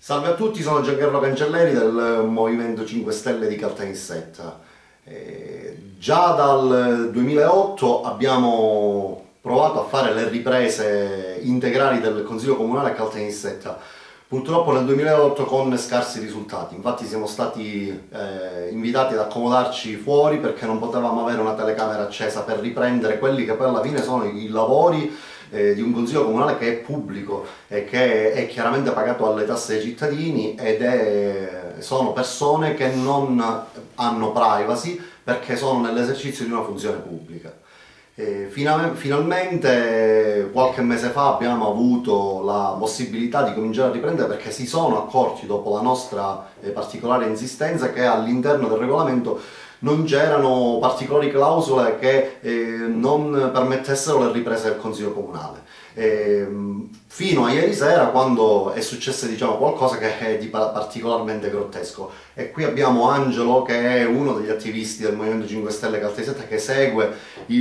Salve a tutti, sono Giancarlo Cancelleri del Movimento 5 Stelle di Caltanissetta. Eh, già dal 2008 abbiamo provato a fare le riprese integrali del Consiglio Comunale a Caltanissetta. Purtroppo nel 2008 con scarsi risultati, infatti siamo stati eh, invitati ad accomodarci fuori perché non potevamo avere una telecamera accesa per riprendere quelli che poi alla fine sono i lavori eh, di un consiglio comunale che è pubblico e che è chiaramente pagato alle tasse dei cittadini ed è, sono persone che non hanno privacy perché sono nell'esercizio di una funzione pubblica. Eh, finalmente qualche mese fa abbiamo avuto la possibilità di cominciare a riprendere perché si sono accorti dopo la nostra eh, particolare insistenza che all'interno del regolamento non c'erano particolari clausole che eh, non permettessero le riprese del Consiglio Comunale. Eh, fino a ieri sera quando è successo diciamo, qualcosa che è di particolarmente grottesco e qui abbiamo Angelo che è uno degli attivisti del Movimento 5 Stelle Caltanissetta che segue eh,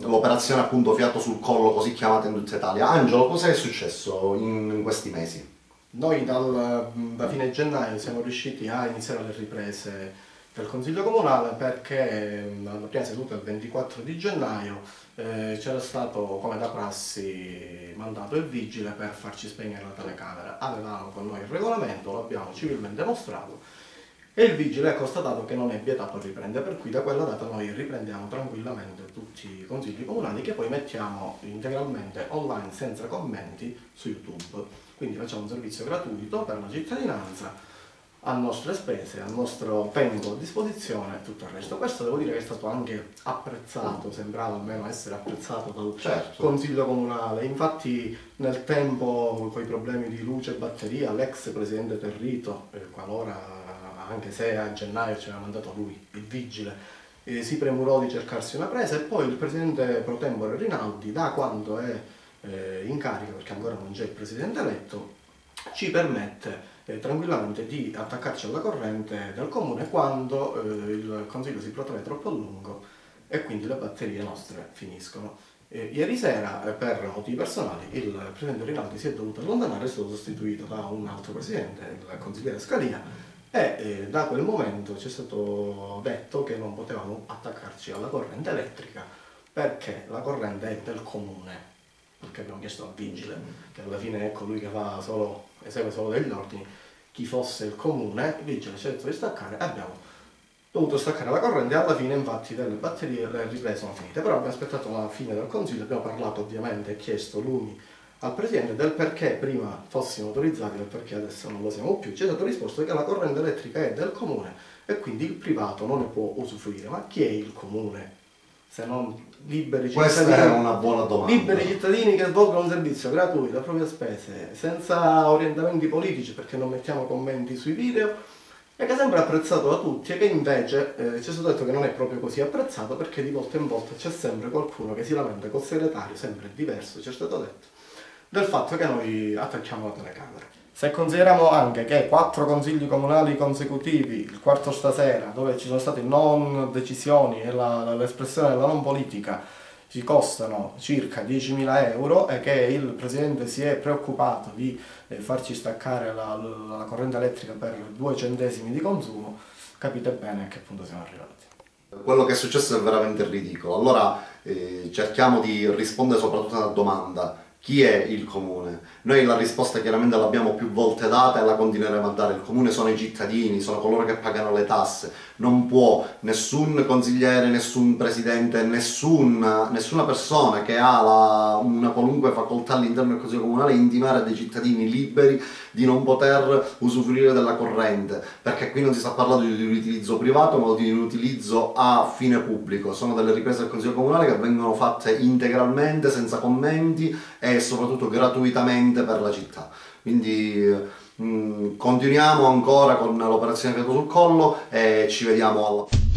l'operazione appunto fiato sul collo così chiamata in tutta Italia. Angelo, cosa è successo in, in questi mesi? Noi dal, da fine gennaio siamo riusciti a iniziare le riprese del Consiglio Comunale perché alla prima seduta il 24 di gennaio eh, c'era stato come da prassi mandato il vigile per farci spegnere la telecamera. Avevamo con noi il regolamento, lo abbiamo civilmente mostrato e il vigile ha constatato che non è vietato riprendere, per cui da quella data noi riprendiamo tranquillamente tutti i consigli comunali che poi mettiamo integralmente online senza commenti su YouTube. Quindi facciamo un servizio gratuito per la cittadinanza a nostre spese, a nostro tempo a disposizione e tutto il resto. Questo devo dire che è stato anche apprezzato, sembrava almeno essere apprezzato dal certo. Consiglio Comunale. Infatti nel tempo con i problemi di luce e batteria l'ex presidente Territo, eh, qualora anche se a gennaio ci aveva mandato lui, il vigile, eh, si premurò di cercarsi una presa e poi il presidente pro tempore Rinaldi, da quando è eh, in carica, perché ancora non c'è il presidente eletto, ci permette tranquillamente di attaccarci alla corrente del comune quando eh, il consiglio si protrae troppo a lungo e quindi le batterie nostre finiscono. Eh, ieri sera, eh, per motivi personali, il presidente Rinaldi si è dovuto allontanare, è stato sostituito da un altro presidente, il consigliere Scalia, e eh, da quel momento ci è stato detto che non potevamo attaccarci alla corrente elettrica perché la corrente è del comune perché abbiamo chiesto al vigile, che alla fine è colui che fa solo, esegue solo degli ordini, chi fosse il comune, ci ha detto di staccare e abbiamo dovuto staccare la corrente alla fine infatti delle batterie le riprese sono finite, però abbiamo aspettato la fine del consiglio, abbiamo parlato ovviamente e chiesto l'uni al Presidente del perché prima fossimo autorizzati e perché adesso non lo siamo più. Ci è stato risposto che la corrente elettrica è del comune e quindi il privato non ne può usufruire. Ma chi è il comune? Se non liberi Questa cittadini, è una buona domanda. liberi cittadini che svolgono un servizio gratuito a proprie spese, senza orientamenti politici perché non mettiamo commenti sui video e che sembra apprezzato da tutti e che invece eh, ci è stato detto che non è proprio così apprezzato perché di volta in volta c'è sempre qualcuno che si lamenta col segretario, sempre diverso, ci è stato detto, del fatto che noi attacchiamo la telecamera. Se consideriamo anche che quattro consigli comunali consecutivi, il quarto stasera, dove ci sono state non decisioni e l'espressione della non politica, ci costano circa 10.000 euro e che il Presidente si è preoccupato di eh, farci staccare la, la, corrente elettrica per due centesimi di consumo, capite bene a che punto siamo arrivati. Quello che è successo è veramente ridicolo. Allora eh, cerchiamo di rispondere soprattutto alla domanda chi è il comune? Noi la risposta chiaramente l'abbiamo più volte data e la continueremo a dare. Il comune sono i cittadini, sono coloro che pagano le tasse. Non può nessun consigliere, nessun presidente, nessun, nessuna persona che ha la, una qualunque facoltà all'interno del consiglio comunale intimare dei cittadini liberi di non poter usufruire della corrente, perché qui non si sta parlando di un utilizzo privato ma di un utilizzo a fine pubblico. Sono delle riprese del consiglio comunale che vengono fatte integralmente, senza commenti e soprattutto gratuitamente per la città. Quindi continuiamo ancora con l'operazione Fiato sul collo e ci vediamo alla...